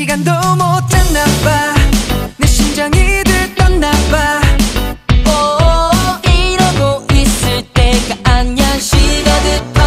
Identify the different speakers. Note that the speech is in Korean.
Speaker 1: 시간도 못 잤나 봐내 심장이 들떴나 봐.
Speaker 2: 오, 이러고 있을 때가 아니야. 시가
Speaker 1: 됐